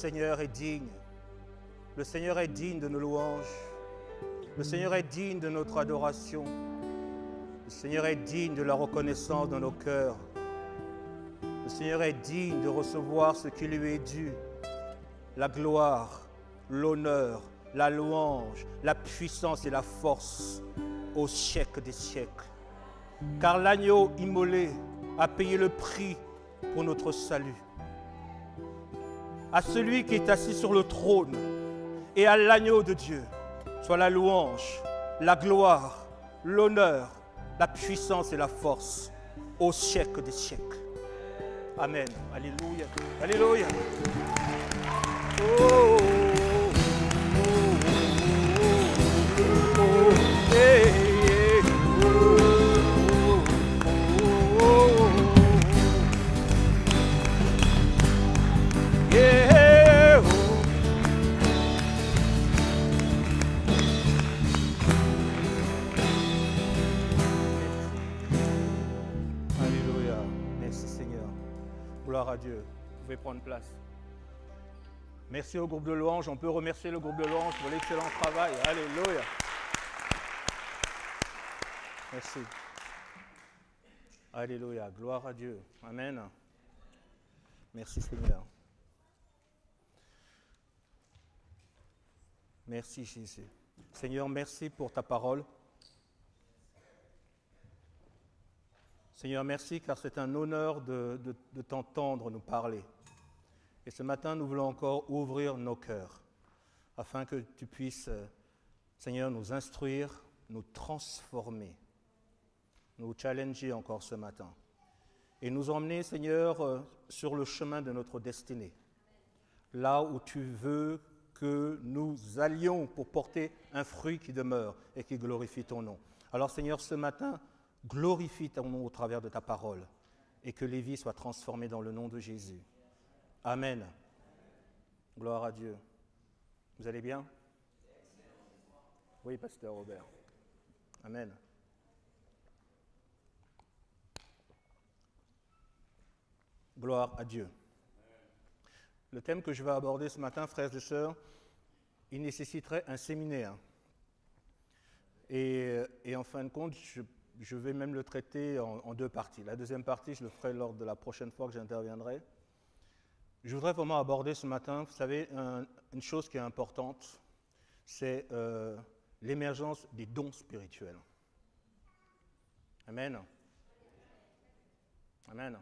Seigneur est digne. Le Seigneur est digne de nos louanges. Le Seigneur est digne de notre adoration. Le Seigneur est digne de la reconnaissance dans nos cœurs. Le Seigneur est digne de recevoir ce qui lui est dû. La gloire, l'honneur, la louange, la puissance et la force au siècle des siècles. Car l'agneau immolé a payé le prix pour notre salut. À celui qui est assis sur le trône et à l'agneau de Dieu, soit la louange, la gloire, l'honneur, la puissance et la force au siècle des siècles. Amen. Alléluia. Alléluia. Oh, prendre place. Merci au groupe de louanges. On peut remercier le groupe de louanges pour l'excellent travail. Alléluia. Merci. Alléluia. Gloire à Dieu. Amen. Merci Seigneur. Merci Jésus. Seigneur, merci pour ta parole. Seigneur, merci car c'est un honneur de t'entendre nous parler. Et ce matin, nous voulons encore ouvrir nos cœurs afin que tu puisses, euh, Seigneur, nous instruire, nous transformer, nous challenger encore ce matin et nous emmener, Seigneur, euh, sur le chemin de notre destinée, là où tu veux que nous allions pour porter un fruit qui demeure et qui glorifie ton nom. Alors, Seigneur, ce matin, glorifie ton nom au travers de ta parole et que les vies soient transformées dans le nom de Jésus. Amen. Gloire à Dieu. Vous allez bien? Oui, pasteur Robert. Amen. Gloire à Dieu. Le thème que je vais aborder ce matin, frères et sœurs, il nécessiterait un séminaire. Et, en fin de compte, je, vais même le traiter en deux parties. La deuxième partie, je le ferai lors de la prochaine fois que j'interviendrai. Je voudrais vraiment aborder ce matin, vous savez, un- une chose qui est importante, c'est euh, l'émergence des dons spirituels. Amen. Amen.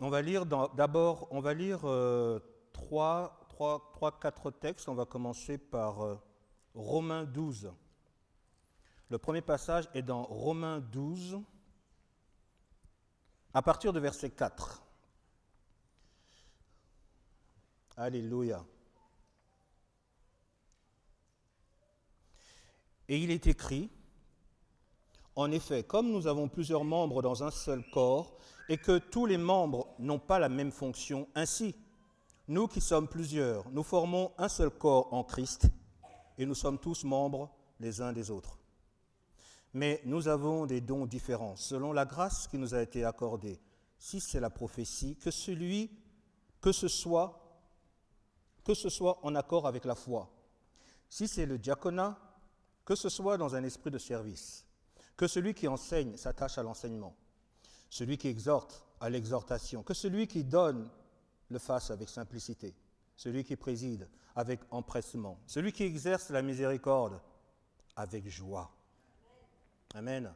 On va lire d'abord, on va lire euh, trois, trois, trois, quatre textes. On va commencer par euh, Romains 12. Le premier passage est dans Romains 12, à partir de verset 4. Alléluia. Et il est écrit, en effet, comme nous avons plusieurs membres dans un seul corps, et que tous les membres n'ont pas la même fonction, ainsi, nous qui sommes plusieurs, nous formons un seul corps en Christ, et nous sommes tous membres les uns des autres. Mais nous avons des dons différents, selon la grâce qui nous a été accordée. Si c'est la prophétie, que celui, que ce soit, que ce soit en accord avec la foi. Si c'est le diaconat, que ce soit dans un esprit de service. Que celui qui enseigne s'attache à l'enseignement. Celui qui exhorte à l'exhortation. Que celui qui donne le fasse avec simplicité. Celui qui préside avec empressement. Celui qui exerce la miséricorde avec joie. Amen.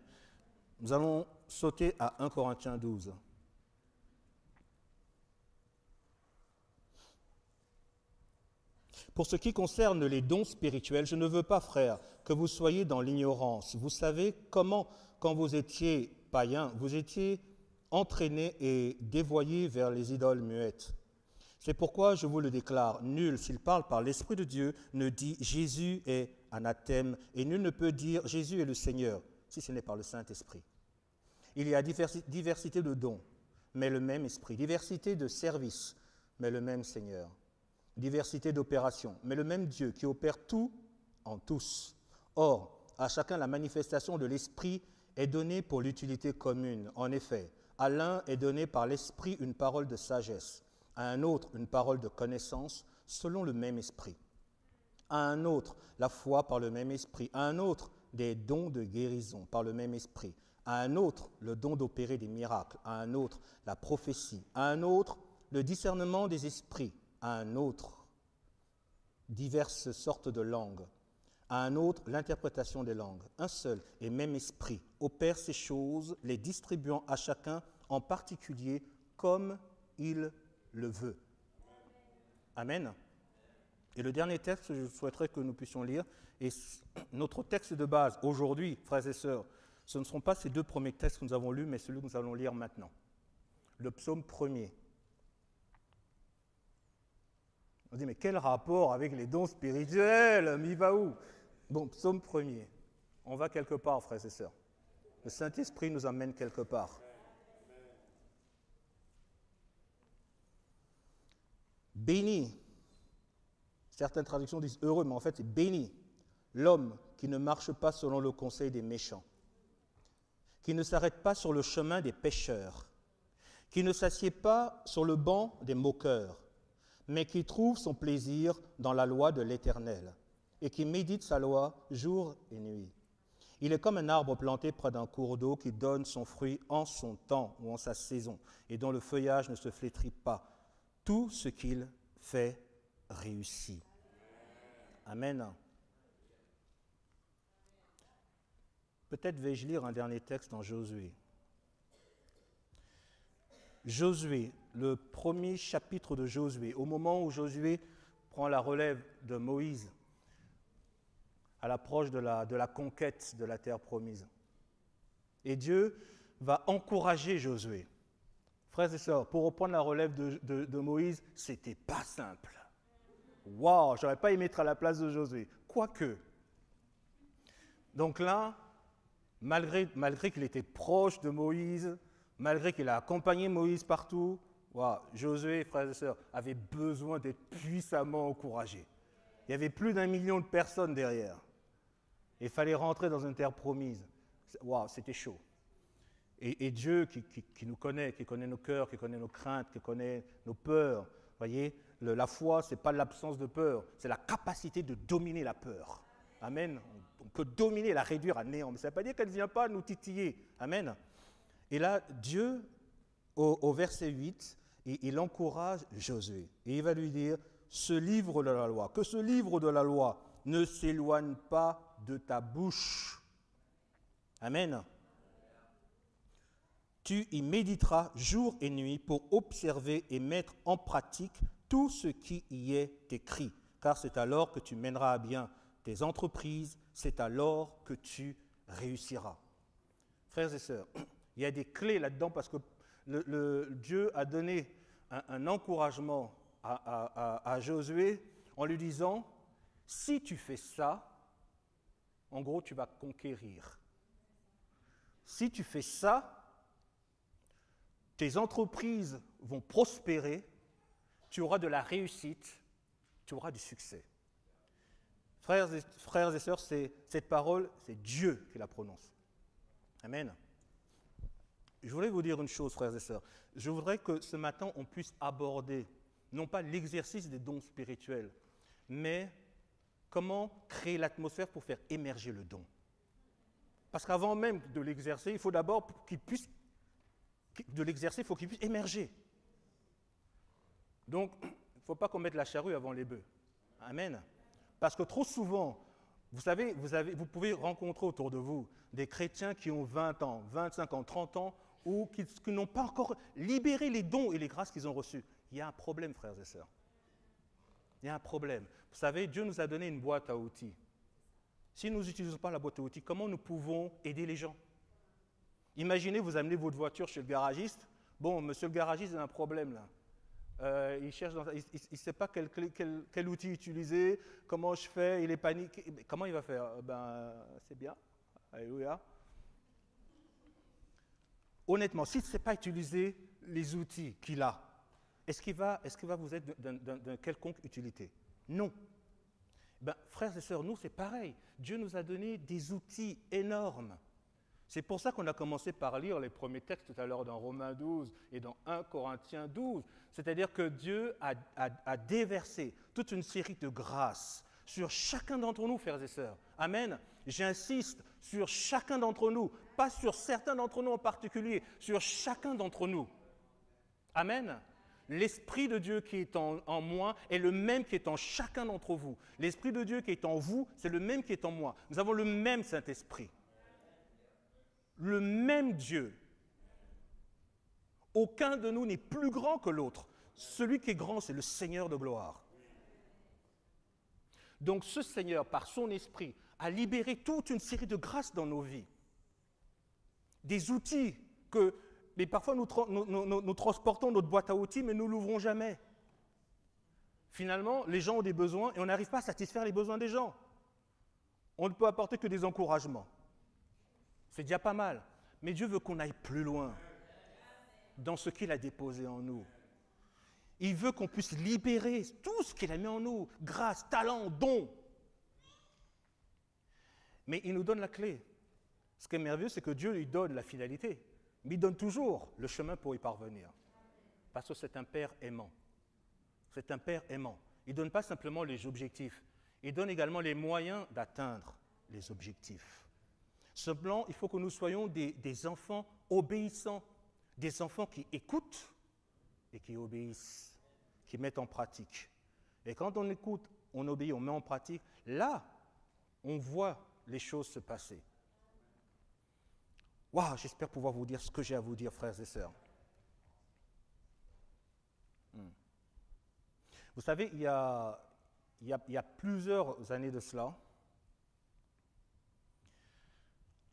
Nous allons sauter à 1 Corinthiens 12. Pour ce qui concerne les dons spirituels, je ne veux pas, frères, que vous soyez dans l'ignorance. Vous savez comment, quand vous étiez païens, vous étiez entraînés et dévoyés vers les idoles muettes. C'est pourquoi je vous le déclare, nul, s'il parle par l'Esprit de Dieu, ne dit Jésus est anathème, et nul ne peut dire Jésus est le Seigneur, si ce n'est par le Saint-Esprit. Il y a diversi- diversité de dons, mais le même Esprit, diversité de services, mais le même Seigneur, diversité d'opérations, mais le même Dieu qui opère tout en tous. Or, à chacun la manifestation de l'Esprit est donnée pour l'utilité commune. En effet, à l'un est donnée par l'Esprit une parole de sagesse, à un autre une parole de connaissance selon le même esprit, à un autre la foi par le même esprit, à un autre des dons de guérison par le même esprit, à un autre le don d'opérer des miracles, à un autre la prophétie, à un autre le discernement des esprits, à un autre diverses sortes de langues, à un autre l'interprétation des langues. Un seul et même esprit opère ces choses, les distribuant à chacun en particulier comme il le veut. Amen. Et le dernier texte que je souhaiterais que nous puissions lire est notre texte de base aujourd'hui, frères et sœurs. Ce ne sont pas ces deux premiers textes que nous avons lus, mais celui que nous allons lire maintenant. Le psaume premier. On dit, mais quel rapport avec les dons spirituels Mais il va où? Bon, psaume premier. On va quelque part, frères et sœurs. Le Saint-Esprit nous amène quelque part. Béni. Certaines traductions disent heureux, mais en fait c'est béni. L'homme qui ne marche pas selon le conseil des méchants, qui ne s'arrête pas sur le chemin des pécheurs, qui ne s'assied pas sur le banc des moqueurs, mais qui trouve son plaisir dans la loi de l'Éternel et qui médite sa loi jour et nuit. Il est comme un arbre planté près d'un cours d'eau qui donne son fruit en son temps ou en sa saison et dont le feuillage ne se flétrit pas. Tout ce qu'il fait réussit. Amen. Peut-être vais-je lire un dernier texte en Josué. Josué, le premier chapitre de Josué, au moment où Josué prend la relève de Moïse à l'approche de la, conquête de la terre promise. Et Dieu va encourager Josué. Frères et sœurs, pour reprendre la relève de, de, de Moïse, c'était pas simple. Waouh, j'aurais pas aimé être à la place de Josué. Quoique. Donc là, malgré, malgré qu'il était proche de Moïse, malgré qu'il a accompagné Moïse partout, Josué, frères et sœurs, avait besoin d'être puissamment encouragé. Il y avait plus d'un million de personnes derrière. Il fallait rentrer dans une terre promise. Waouh, c'était chaud. Et, Dieu qui, nous connaît, qui connaît nos cœurs, qui connaît nos craintes, qui connaît nos peurs, voyez, la foi, ce n'est pas l'absence de peur, c'est la capacité de dominer la peur. Amen. On peut dominer, la réduire à néant, mais ça ne veut pas dire qu'elle ne vient pas nous titiller. Amen. Et là, Dieu, au, verset 8, il encourage Josué. Et il va lui dire, ce livre de la loi, que ce livre de la loi ne s'éloigne pas de ta bouche. Amen. Tu y méditeras jour et nuit pour observer et mettre en pratique tout ce qui y est écrit, car c'est alors que tu mèneras à bien tes entreprises, c'est alors que tu réussiras. Frères et sœurs, il y a des clés là-dedans parce que le, Dieu a donné un, encouragement à, Josué en lui disant, si tu fais ça, en gros, tu vas conquérir. Si tu fais ça, tes entreprises vont prospérer, tu auras de la réussite, tu auras du succès. Frères et, frères et sœurs, cette parole, c'est Dieu qui la prononce. Amen. Je voulais vous dire une chose, frères et sœurs. Je voudrais que ce matin, on puisse aborder, non pas l'exercice des dons spirituels, mais comment créer l'atmosphère pour faire émerger le don. Parce qu'avant même de l'exercer, il faut d'abord qu'il puisse, de l'exercer, il faut qu'il puisse émerger. Donc, il ne faut pas qu'on mette la charrue avant les bœufs. Amen. Parce que trop souvent, vous savez, vous, avez, vous pouvez rencontrer autour de vous des chrétiens qui ont 20 ans, 25 ans, 30 ans, ou qui, n'ont pas encore libéré les dons et les grâces qu'ils ont reçus. Il y a un problème, frères et sœurs. Il y a un problème. Vous savez, Dieu nous a donné une boîte à outils. Si nous n'utilisons pas la boîte à outils, comment nous pouvons aider les gens? Imaginez, vous amenez votre voiture chez le garagiste. Bon, monsieur le garagiste, a un problème là. Euh, il cherche, il ne sait pas quel, outil utiliser, comment je fais, il est paniqué. Comment il va faire? Ben, c'est bien. Alléluia honnêtement, si ce n'est pas utiliser les outils qu'il a, est-ce qu'il va, est va, vous être d'une quelconque utilité? Non. Ben, frères et sœurs, nous, c'est pareil. Dieu nous a donné des outils énormes. C'est pour ça qu'on a commencé par lire les premiers textes tout à l'heure dans Romains 12 et dans 1 Corinthiens 12. C'est-à-dire que Dieu a, a, déversé toute une série de grâces sur chacun d'entre nous, frères et sœurs. Amen. J'insiste sur chacun d'entre nous, pas sur certains d'entre nous en particulier, sur chacun d'entre nous. Amen. L'Esprit de Dieu qui est en, moi est le même qui est en chacun d'entre vous. L'Esprit de Dieu qui est en vous, c'est le même qui est en moi. Nous avons le même Saint-Esprit le même Dieu. Aucun de nous n'est plus grand que l'autre. Celui qui est grand, c'est le Seigneur de gloire. Donc ce Seigneur, par son esprit, a libéré toute une série de grâces dans nos vies. Des outils que, mais parfois nous, transportons notre boîte à outils, mais nous l'ouvrons jamais. Finalement, les gens ont des besoins et on n'arrive pas à satisfaire les besoins des gens. On ne peut apporter que des encouragements. C'est déjà pas mal. Mais Dieu veut qu'on aille plus loin dans ce qu'il a déposé en nous. Il veut qu'on puisse libérer tout ce qu'il a mis en nous, grâce, talent, don. Mais il nous donne la clé. Ce qui est merveilleux, c'est que Dieu lui donne la finalité, mais il donne toujours le chemin pour y parvenir. Parce que c'est un Père aimant. C'est un Père aimant. Il ne donne pas simplement les objectifs, il donne également les moyens d'atteindre les objectifs. Ce plan, il faut que nous soyons des, enfants obéissants, des enfants qui écoutent et qui obéissent, qui mettent en pratique. Et quand on écoute, on obéit, on met en pratique, là, on voit les choses se passer. Waouh, j'espère pouvoir vous dire ce que j'ai à vous dire, frères et sœurs. Hmm. Vous savez, il y, a, a plusieurs années de cela,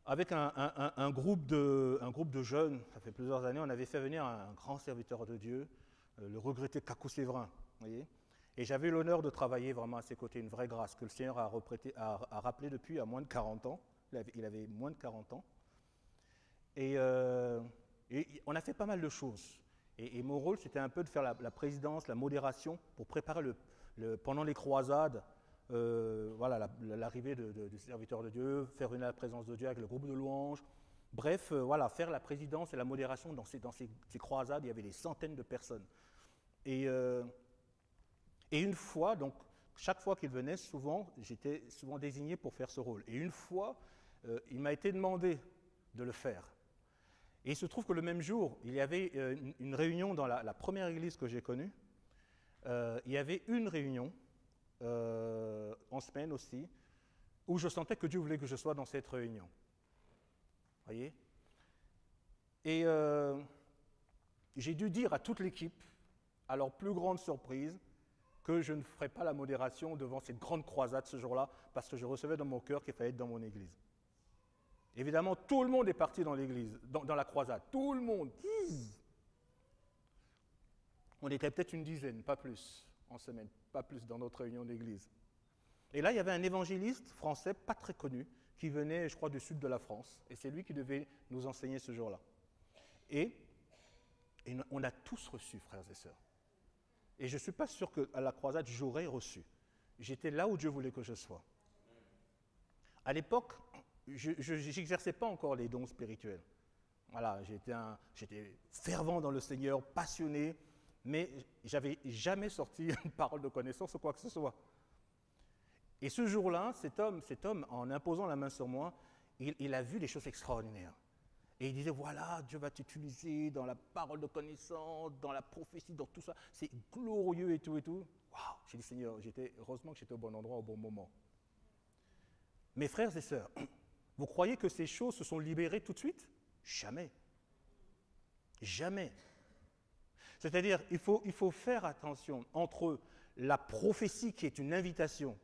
avec un, groupe de, jeunes, ça fait plusieurs années, on avait fait venir un grand serviteur de Dieu, euh, le regretté Kakou Séverin. Et j'avais l'honneur de travailler vraiment à ses côtés, une vraie grâce que le Seigneur a, rappelé depuis à moins de 40 ans. Il avait, moins de 40 ans. Euh, et, on a fait pas mal de choses. Et, mon rôle, c'était un peu de faire la, présidence, la modération, pour préparer le, pendant les croisades euh, voilà, l'arrivée de, du serviteur de Dieu, faire une la présence de Dieu avec le groupe de louanges. Bref, euh, voilà, faire la présidence et la modération dans ces, dans ces, croisades, il y avait des centaines de personnes. Et, et une fois, donc, chaque fois qu'il venait, souvent, j'étais souvent désigné pour faire ce rôle. Et une fois, il m'a été demandé de le faire. Et il se trouve que le même jour, il y avait une, réunion dans la, première église que j'ai connue. il y avait une réunion euh, en semaine aussi, où je sentais que Dieu voulait que je sois dans cette réunion. Voyez? Et euh, j'ai dû dire à toute l'équipe, à leur plus grande surprise, que je ne ferais pas la modération devant cette grande croisade ce jour-là, parce que je recevais dans mon cœur qu'il fallait être dans mon église. Évidemment, tout le monde est parti dans l'église, dans, la croisade. Tout le monde. On était peut-être une dizaine, pas plus, en semaine pas plus dans notre réunion d'église. Et là, il y avait un évangéliste français pas très connu qui venait, je crois, du sud de la France. Et c'est lui qui devait nous enseigner ce jour-là. Et, on a tous reçu, frères et sœurs. Et je ne suis pas sûr qu'à la croisade, j'aurais reçu. J'étais là où Dieu voulait que je sois. À l'époque, je n'exerçais pas encore les dons spirituels. Voilà, j'étais fervent dans le Seigneur, passionné, mais j'avais jamais sorti une parole de connaissance ou quoi que ce soit. Et ce jour-là, cet homme, cet homme, en imposant la main sur moi, il, a vu des choses extraordinaires. Et il disait, voilà, Dieu va t'utiliser dans la parole de connaissance, dans la prophétie, dans tout ça. C'est glorieux et tout et tout. Waouh J'ai dit, Seigneur, heureusement que j'étais au bon endroit au bon moment. Mes frères et sœurs, vous croyez que ces choses se sont libérées tout de suite? Jamais. Jamais. C'est-à-dire, il faut, il faut faire attention entre la prophétie qui est une invitation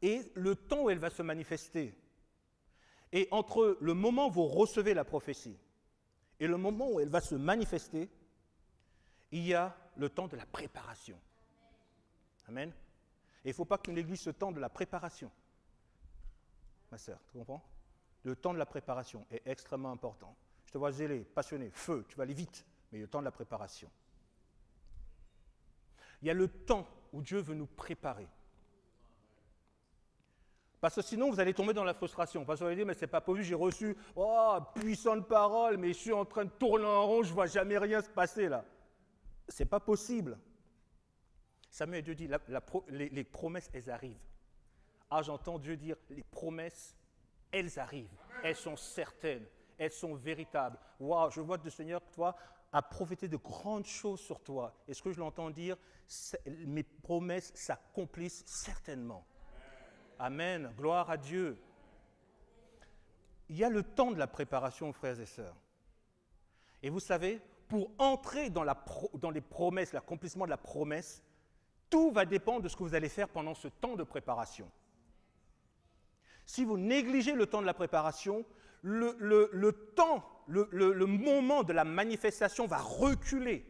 et le temps où elle va se manifester. Et entre le moment où vous recevez la prophétie et le moment où elle va se manifester, il y a le temps de la préparation. Amen. Et il ne faut pas qu'une église se tente de la préparation. Ma sœur, tu comprends? Le temps de la préparation est extrêmement important. Je te vois zélé, passionné, feu, tu vas aller vite, mais le temps de la préparation. Il y a le temps où Dieu veut nous préparer. Parce que sinon, vous allez tomber dans la frustration. Parce que vous allez dire, mais c'est pas possible, j'ai reçu, oh, puissante parole, mais je suis en train de tourner en rond, je vois jamais rien se passer là. C'est pas possible. Samuel Dieu dit, les, promesses, elles arrivent. Ah, j'entends Dieu dire, les promesses, elles arrivent. Elles sont certaines. Elles sont véritables. Waouh, je vois le Seigneur, toi, a profité de grandes choses sur toi. Et ce que je l'entends dire, mes promesses s'accomplissent certainement. Amen. Gloire à Dieu. Il y a le temps de la préparation, frères et sœurs. Et vous savez, pour entrer dans les promesses, l'accomplissement de la promesse, tout va dépendre de ce que vous allez faire pendant ce temps de préparation. Si vous négligez le temps de la préparation, le, temps, le, moment de la manifestation va reculer.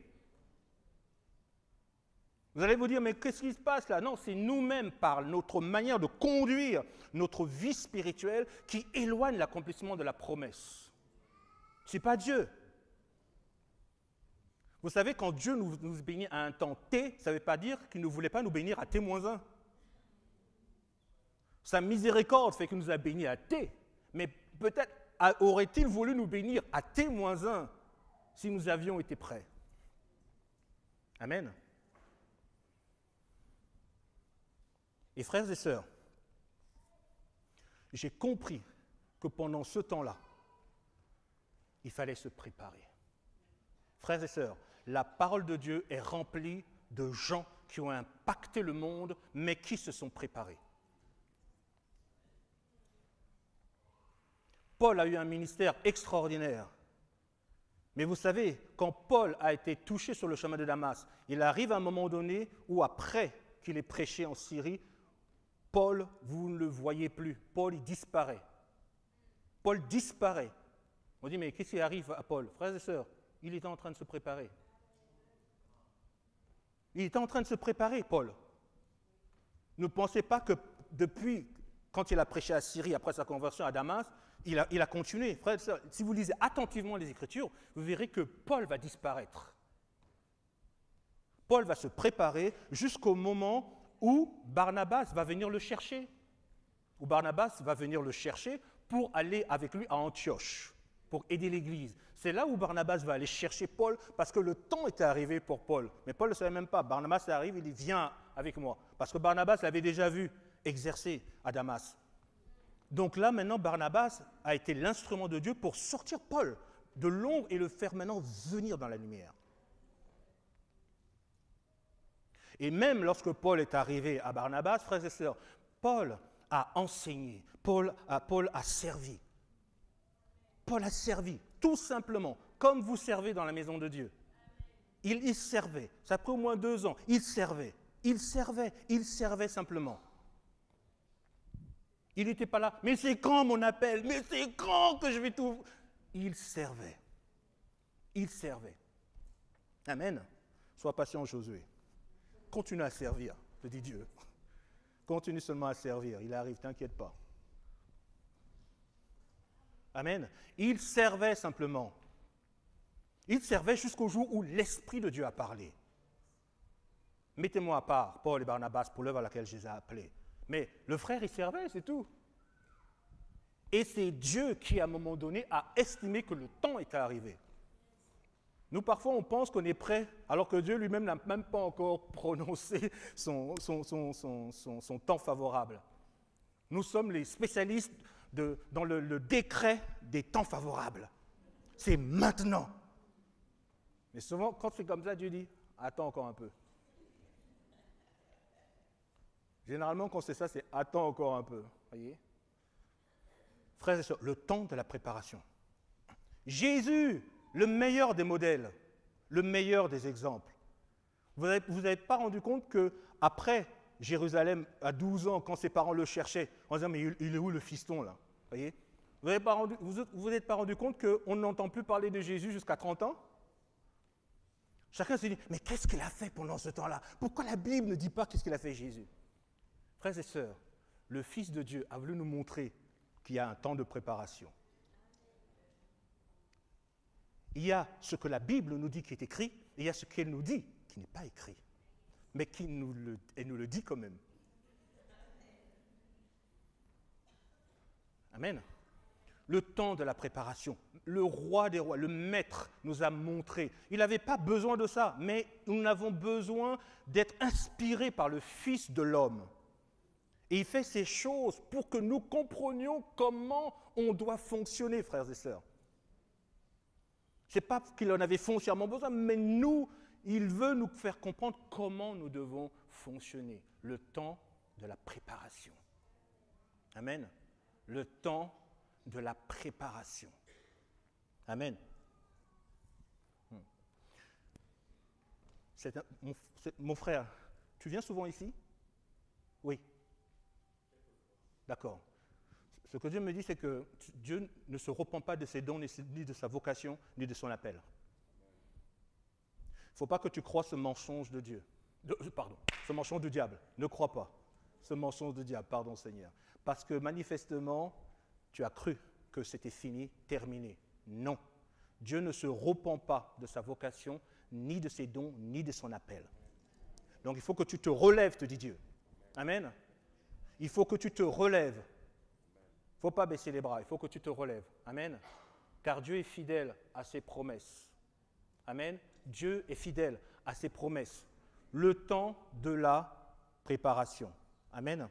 Vous allez vous dire, mais qu'est-ce qui se passe là? Non, c'est nous-mêmes, par notre manière de conduire notre vie spirituelle, qui éloigne l'accomplissement de la promesse. Ce n'est pas Dieu. Vous savez, quand Dieu nous, nous bénit à un temps T, ça ne veut pas dire qu'il ne voulait pas nous bénir à T-1. Sa miséricorde fait qu'il nous a bénis à T. Mais peut-être aurait-il voulu nous bénir à T-1 si nous avions été prêts. Amen. Et frères et sœurs, j'ai compris que pendant ce temps-là, il fallait se préparer. Frères et sœurs, la parole de Dieu est remplie de gens qui ont impacté le monde, mais qui se sont préparés. Paul a eu un ministère extraordinaire. Mais vous savez, quand Paul a été touché sur le chemin de Damas, il arrive à un moment donné où, après qu'il ait prêché en Syrie, Paul, vous ne le voyez plus. Paul, il disparaît. Paul disparaît. On dit, mais qu'est-ce qui arrive à Paul? Frères et sœurs, il était en train de se préparer. Il était en train de se préparer, Paul. Ne pensez pas que depuis, quand il a prêché à Syrie, après sa conversion à Damas, il a, continué. Si vous lisez attentivement les Écritures, vous verrez que Paul va disparaître. Paul va se préparer jusqu'au moment où Barnabas va venir le chercher. Où Barnabas va venir le chercher pour aller avec lui à Antioche, pour aider l'Église. C'est là où Barnabas va aller chercher Paul, parce que le temps était arrivé pour Paul. Mais Paul ne savait même pas. Barnabas arrive, il dit Viens avec moi. Parce que Barnabas l'avait déjà vu exercer à Damas. Donc là, maintenant, Barnabas a été l'instrument de Dieu pour sortir Paul de l'ombre et le faire maintenant venir dans la lumière. Et même lorsque Paul est arrivé à Barnabas, frères et sœurs, Paul a enseigné, Paul a, servi. Paul a servi, tout simplement, comme vous servez dans la maison de Dieu. Il y servait. Ça a pris au moins deux ans. Il servait. Il servait. Il servait simplement. Il n'était pas là. Mais c'est quand mon appel? Mais c'est quand que je vais tout. Il servait. Il servait. Amen. Sois patient, Josué. Continue à servir, te dit Dieu. Continue seulement à servir. Il arrive, t'inquiète pas. Amen. Il servait simplement. Il servait jusqu'au jour où l'Esprit de Dieu a parlé. Mettez-moi à part Paul et Barnabas pour l'œuvre à laquelle je les ai. Mais le frère, il servait, c'est tout. Et c'est Dieu qui, à un moment donné, a estimé que le temps était arrivé. Nous, parfois, on pense qu'on est prêt, alors que Dieu lui-même n'a même pas encore prononcé son, son, temps favorable. Nous sommes les spécialistes de, dans le décret des temps favorables. C'est maintenant. Mais souvent, quand c'est comme ça, Dieu dit, attends encore un peu. Généralement, quand c'est ça, c'est attends encore un peu. Voyez Frères et sœurs, le temps de la préparation. Jésus, le meilleur des modèles, le meilleur des exemples. Vous n'avez pas rendu compte que après Jérusalem, à 12 ans, quand ses parents le cherchaient, on disait mais il est où le fiston là? Voyez Vous n'êtes pas, rendu, vous, pas rendu compte qu'on n'entend plus parler de Jésus jusqu'à 30 ans? Chacun se dit, mais qu'est-ce qu'il a fait pendant ce temps-là? Pourquoi la Bible ne dit pas qu'est-ce qu'il a fait Jésus? Frères et sœurs, le Fils de Dieu a voulu nous montrer qu'il y a un temps de préparation. Il y a ce que la Bible nous dit qui est écrit, et il y a ce qu'elle nous dit qui n'est pas écrit, mais qui nous le, dit quand même. Amen. Le temps de la préparation. Le roi des rois, le maître nous a montré. Il n'avait pas besoin de ça, mais nous avons besoin d'être inspirés par le Fils de l'homme. Et il fait ces choses pour que nous comprenions comment on doit fonctionner, frères et sœurs. Ce n'est pas qu'il en avait foncièrement besoin, mais nous, il veut nous faire comprendre comment nous devons fonctionner. Le temps de la préparation. Amen. Le temps de la préparation. Amen. Hmm. mon, frère, tu viens souvent ici? Oui. D'accord. Ce que Dieu me dit, c'est que Dieu ne se repent pas de ses dons, ni de sa vocation, ni de son appel. Il ne faut pas que tu crois ce mensonge de Dieu. Euh, pardon, ce mensonge du diable. Ne crois pas ce mensonge de diable, pardon Seigneur. Parce que manifestement, tu as cru que c'était fini, terminé. Non. Dieu ne se repent pas de sa vocation, ni de ses dons, ni de son appel. Donc il faut que tu te relèves, te dit Dieu. Amen. Il faut que tu te relèves. Il ne faut pas baisser les bras, il faut que tu te relèves. Amen. Car Dieu est fidèle à ses promesses. Amen. Dieu est fidèle à ses promesses. Le temps de la préparation. Amen.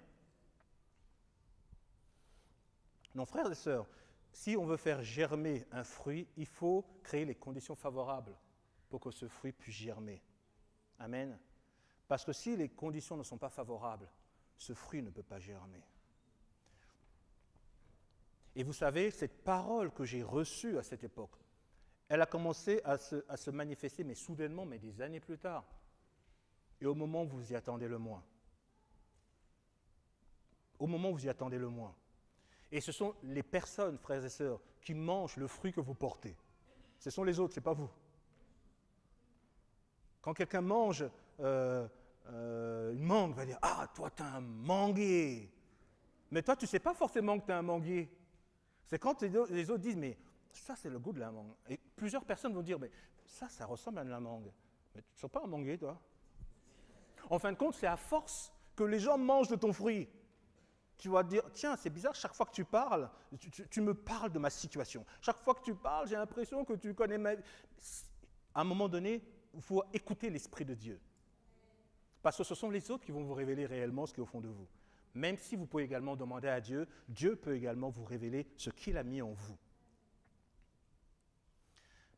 Non, frères et sœurs, si on veut faire germer un fruit, il faut créer les conditions favorables pour que ce fruit puisse germer. Amen. Parce que si les conditions ne sont pas favorables, ce fruit ne peut pas germer. Et vous savez, cette parole que j'ai reçue à cette époque, elle a commencé à se, manifester, mais soudainement, mais des années plus tard. Et au moment où vous y attendez le moins au moment où vous y attendez le moins. Et ce sont les personnes, frères et sœurs, qui mangent le fruit que vous portez. Ce sont les autres, ce n'est pas vous. Quand quelqu'un mange euh, euh, une mangue, va dire Ah, toi, tu as un manguier. Mais toi, tu ne sais pas forcément que tu as un manguier. C'est quand les autres disent Mais ça, c'est le goût de la mangue. Et plusieurs personnes vont dire Mais ça, ça ressemble à de la mangue. Mais tu ne sens pas un manguier, toi En fin de compte, c'est à force que les gens mangent de ton fruit tu vas dire, tiens, c'est bizarre, chaque fois que tu parles, tu, me parles de ma situation. Chaque fois que tu parles, j'ai l'impression que tu connais ma. À un moment donné, il faut écouter l'Esprit de Dieu. Parce que ce sont les autres qui vont vous révéler réellement ce qui est au fond de vous. Même si vous pouvez également demander à Dieu, Dieu peut également vous révéler ce qu'il a mis en vous.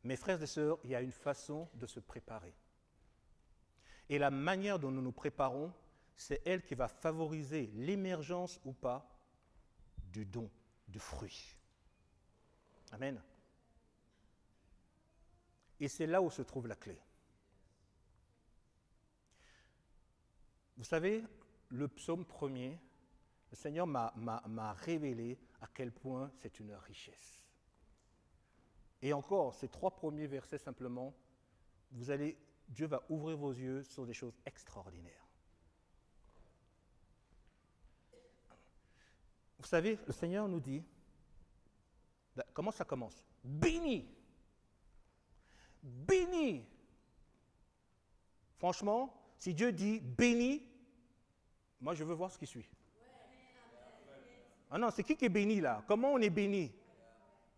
Mes frères et sœurs, il y a une façon de se préparer. Et la manière dont nous nous préparons, c'est elle qui va favoriser l'émergence ou pas du don, du fruit. Amen. Et c'est là où se trouve la clé. Vous savez, le psaume premier, le Seigneur m'a révélé à quel point c'est une richesse. Et encore, ces trois premiers versets simplement, vous allez, Dieu va ouvrir vos yeux sur des choses extraordinaires. Vous savez, le Seigneur nous dit, comment ça commence? Béni Béni Franchement, si Dieu dit béni, moi je veux voir ce qui suit. Ah non, c'est qui qui est béni là? Comment on est béni?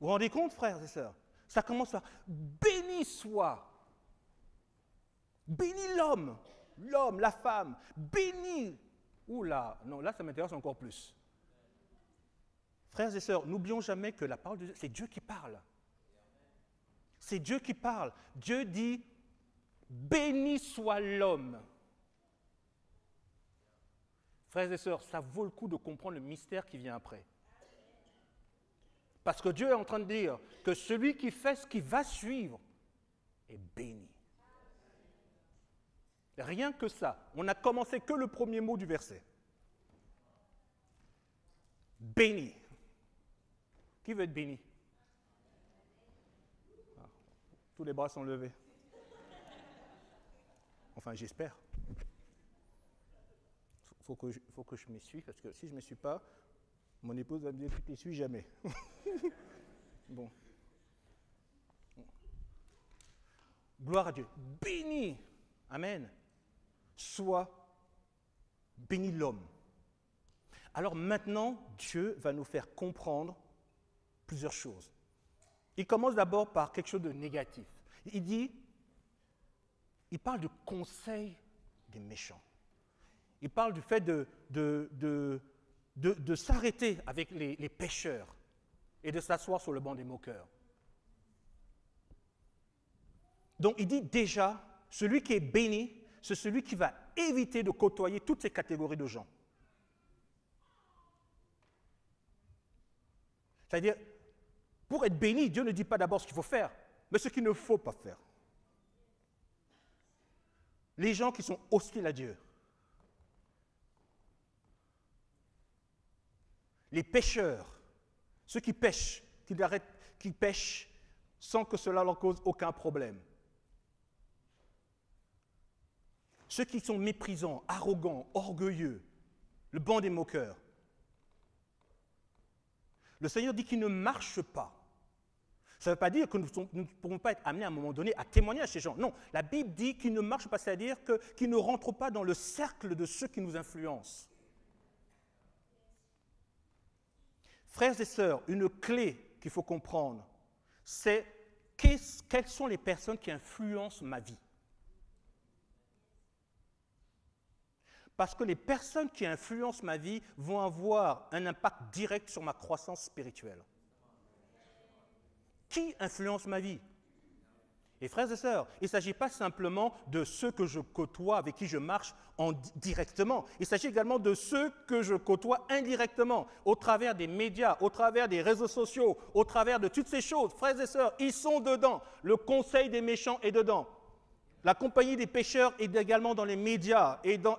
Vous vous rendez compte, frères et sœurs? Ça commence par béni soit. Béni l'homme, l'homme, la femme. Béni. Ouh là, non, là ça m'intéresse encore plus. Frères et sœurs, n'oublions jamais que la parole de Dieu, c'est Dieu qui parle. C'est Dieu qui parle. Dieu dit, béni soit l'homme. Frères et sœurs, ça vaut le coup de comprendre le mystère qui vient après. Parce que Dieu est en train de dire que celui qui fait ce qui va suivre est béni. Rien que ça. On n'a commencé que le premier mot du verset. Béni. Qui veut être béni? Ah, Tous les bras sont levés. Enfin, j'espère. Faut que, je, faut que je m'essuie, parce que si je ne m'essuie pas, mon épouse va me dire Tu t'essuies jamais. bon. Gloire à Dieu. Béni. Amen. Soit béni l'homme. Alors maintenant, Dieu va nous faire comprendre plusieurs choses. Il commence d'abord par quelque chose de négatif. Il dit, il parle du conseil des méchants. Il parle du fait de, s'arrêter avec les, les pécheurs et de s'asseoir sur le banc des moqueurs. Donc il dit déjà, celui qui est béni, c'est celui qui va éviter de côtoyer toutes ces catégories de gens. C'est-à-dire, pour être béni, Dieu ne dit pas d'abord ce qu'il faut faire, mais ce qu'il ne faut pas faire. Les gens qui sont hostiles à Dieu, les pécheurs, ceux qui pêchent, qui, qui pêchent sans que cela leur cause aucun problème. Ceux qui sont méprisants, arrogants, orgueilleux, le banc des moqueurs. Le Seigneur dit qu'il ne marche pas. Ça ne veut pas dire que nous ne pourrons pas être amenés à un moment donné à témoigner à ces gens. Non, la Bible dit qu'il ne marche pas, c'est-à-dire qu'ils ne rentrent pas dans le cercle de ceux qui nous influencent. Frères et sœurs, une clé qu'il faut comprendre, c'est quelles sont les personnes qui influencent ma vie. Parce que les personnes qui influencent ma vie vont avoir un impact direct sur ma croissance spirituelle. Qui influence ma vie? Et frères et sœurs, il ne s'agit pas simplement de ceux que je côtoie, avec qui je marche en directement. Il s'agit également de ceux que je côtoie indirectement, au travers des médias, au travers des réseaux sociaux, au travers de toutes ces choses. Frères et sœurs, ils sont dedans. Le conseil des méchants est dedans. La compagnie des pêcheurs est également dans les médias et dans,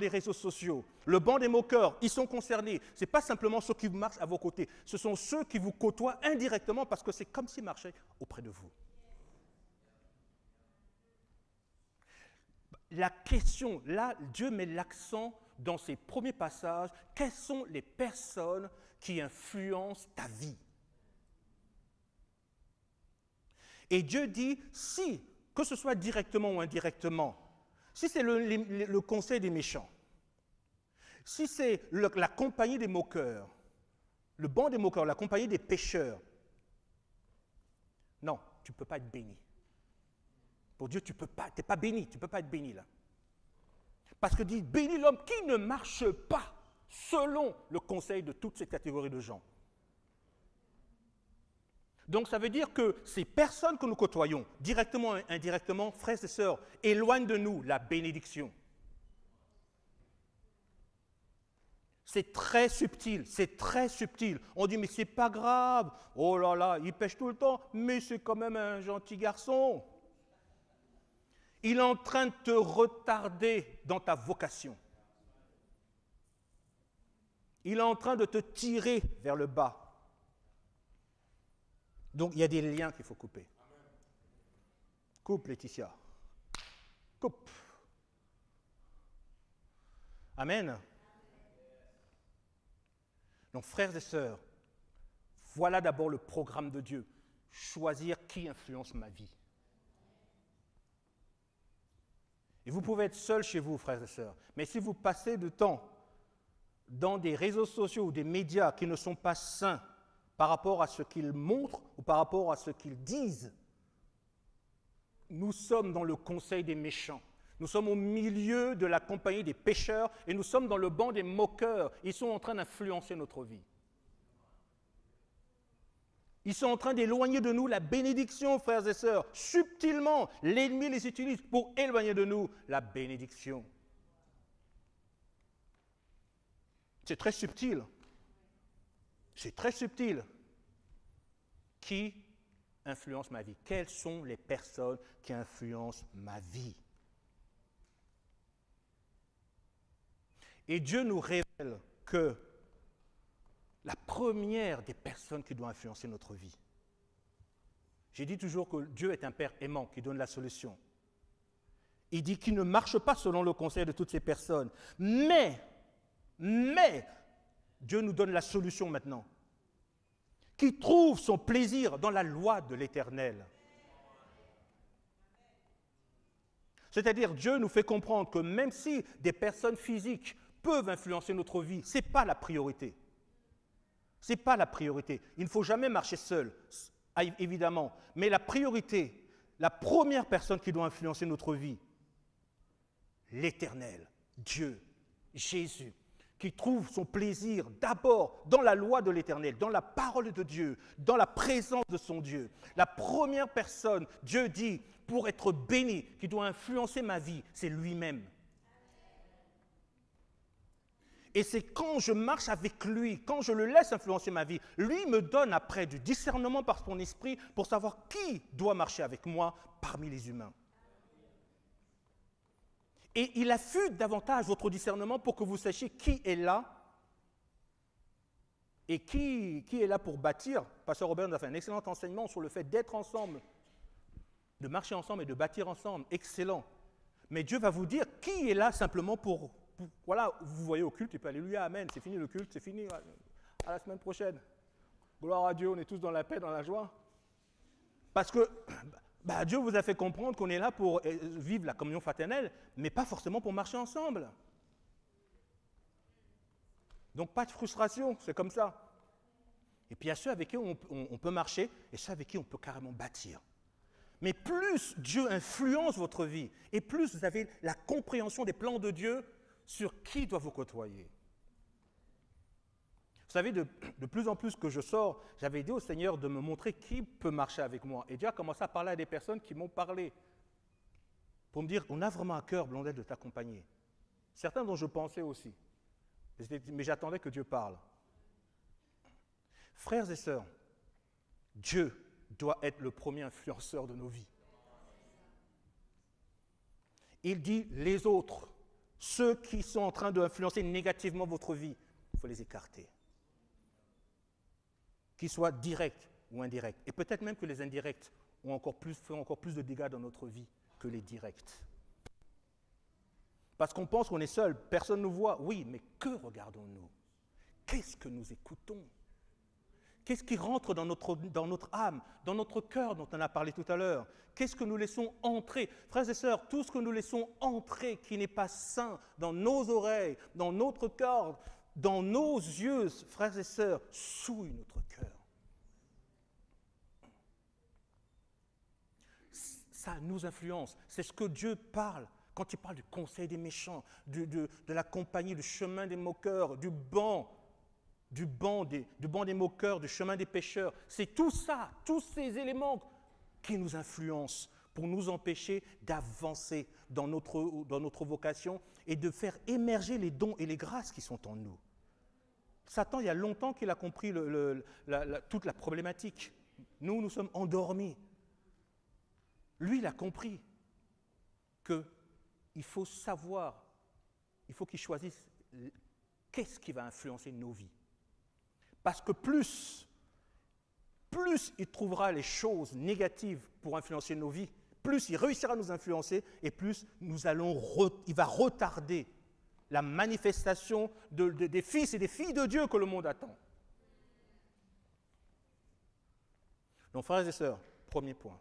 les réseaux sociaux. Le banc des moqueurs, ils sont concernés. Ce n'est pas simplement ceux qui marchent à vos côtés, ce sont ceux qui vous côtoient indirectement parce que c'est comme s'ils marchaient auprès de vous. La question, là, Dieu met l'accent dans ses premiers passages, quelles sont les personnes qui influencent ta vie? Et Dieu dit, si que ce soit directement ou indirectement, si c'est le, conseil des méchants, si c'est la compagnie des moqueurs, le banc des moqueurs, la compagnie des pécheurs, non, tu ne peux pas être béni. Pour Dieu, tu peux pas, n'es pas béni, tu ne peux pas être béni là. Parce que dit, béni l'homme qui ne marche pas selon le conseil de toutes ces catégories de gens. Donc ça veut dire que ces personnes que nous côtoyons, directement et indirectement, frères et sœurs, éloignent de nous la bénédiction. C'est très subtil, c'est très subtil. On dit, mais c'est pas grave. Oh là là, il pêche tout le temps, mais c'est quand même un gentil garçon. Il est en train de te retarder dans ta vocation. Il est en train de te tirer vers le bas. Donc il y a des liens qu'il faut couper. Coupe, Laetitia. Coupe. Amen. Donc frères et sœurs, voilà d'abord le programme de Dieu. Choisir qui influence ma vie. Vous pouvez être seul chez vous, frères et sœurs, mais si vous passez de temps dans des réseaux sociaux ou des médias qui ne sont pas sains, par rapport à ce qu'ils montrent ou par rapport à ce qu'ils disent. Nous sommes dans le conseil des méchants. Nous sommes au milieu de la compagnie des pécheurs et nous sommes dans le banc des moqueurs. Ils sont en train d'influencer notre vie. Ils sont en train d'éloigner de nous la bénédiction, frères et sœurs. Subtilement, l'ennemi les utilise pour éloigner de nous la bénédiction. C'est très subtil. C'est très subtil. Qui influence ma vie? Quelles sont les personnes qui influencent ma vie? Et Dieu nous révèle que la première des personnes qui doit influencer notre vie, j'ai dit toujours que Dieu est un Père aimant qui donne la solution. Il dit qu'il ne marche pas selon le conseil de toutes ces personnes. Mais, mais, Dieu nous donne la solution maintenant. Qui trouve son plaisir dans la loi de l'Éternel. C'est-à-dire, Dieu nous fait comprendre que même si des personnes physiques peuvent influencer notre vie, ce n'est pas la priorité. Ce n'est pas la priorité. Il ne faut jamais marcher seul, ah, évidemment. Mais la priorité, la première personne qui doit influencer notre vie, l'Éternel, Dieu, Jésus, qui trouve son plaisir d'abord dans la loi de l'Éternel, dans la parole de Dieu, dans la présence de son Dieu. La première personne, Dieu dit, pour être béni, qui doit influencer ma vie, c'est lui-même. Et c'est quand je marche avec lui, quand je le laisse influencer ma vie, lui me donne après du discernement par son esprit pour savoir qui doit marcher avec moi parmi les humains. Et il affûte davantage votre discernement pour que vous sachiez qui est là et qui, qui est là pour bâtir. Pasteur Robert nous a fait un excellent enseignement sur le fait d'être ensemble, de marcher ensemble et de bâtir ensemble. Excellent. Mais Dieu va vous dire qui est là simplement pour voilà, vous voyez au culte, et puis Alléluia, Amen, c'est fini le culte, c'est fini, à la semaine prochaine. Gloire à Dieu, on est tous dans la paix, dans la joie. Parce que bah, Dieu vous a fait comprendre qu'on est là pour euh, vivre la communion fraternelle, mais pas forcément pour marcher ensemble. Donc pas de frustration, c'est comme ça. Et puis il y a ceux avec qui on, on, peut marcher et ceux avec qui on peut carrément bâtir. Mais plus Dieu influence votre vie et plus vous avez la compréhension des plans de Dieu, sur qui doit vous côtoyer. Vous savez, de, plus en plus que je sors, j'avais dit au Seigneur de me montrer qui peut marcher avec moi. Et Dieu a commencé à parler à des personnes qui m'ont parlé pour me dire, on a vraiment à cœur, Blondel, de t'accompagner. Certains dont je pensais aussi. Mais j'attendais que Dieu parle. Frères et sœurs, Dieu doit être le premier influenceur de nos vies. Il dit les autres ceux qui sont en train d'influencer négativement votre vie, il faut les écarter. Qu'ils soient directs ou indirects. Et peut-être même que les indirects ont encore font encore plus de dégâts dans notre vie que les directs. Parce qu'on pense qu'on est seul, personne ne nous voit. Oui, mais que regardons-nous? Qu'est-ce que nous écoutons? Qu'est-ce qui rentre dans notre, dans notre âme, dans notre cœur dont on a parlé tout à l'heure? Qu'est-ce que nous laissons entrer? Frères et sœurs, tout ce que nous laissons entrer qui n'est pas sain dans nos oreilles, dans notre corps, dans nos yeux, frères et sœurs, souille notre cœur. Ça nous influence. C'est ce que Dieu parle quand il parle du conseil des méchants, de, de la compagnie, du chemin des moqueurs, du banc du banc des, du des moqueurs, du chemin des pêcheurs. C'est tout ça, tous ces éléments qui nous influencent pour nous empêcher d'avancer dans notre, dans notre vocation et de faire émerger les dons et les grâces qui sont en nous. Satan, il y a longtemps qu'il a compris toute la problématique. Nous, nous sommes endormis. Lui, il a compris qu'il faut savoir, il faut qu'il choisisse qu'est-ce qui va influencer nos vies. Parce que plus, plus il trouvera les choses négatives pour influencer nos vies, plus il réussira à nous influencer et plus nous allons il va retarder la manifestation des fils et des filles de Dieu que le monde attend. Donc, frères et sœurs, premier point.